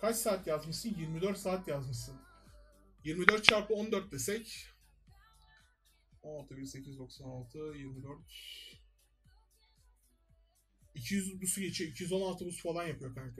Kaç saat yazmışsın? 24 saat yazmışsın. 24 çarpı 14 desek. 16896 24 200 busu geçiyor. 216 bus falan yapıyor kanka.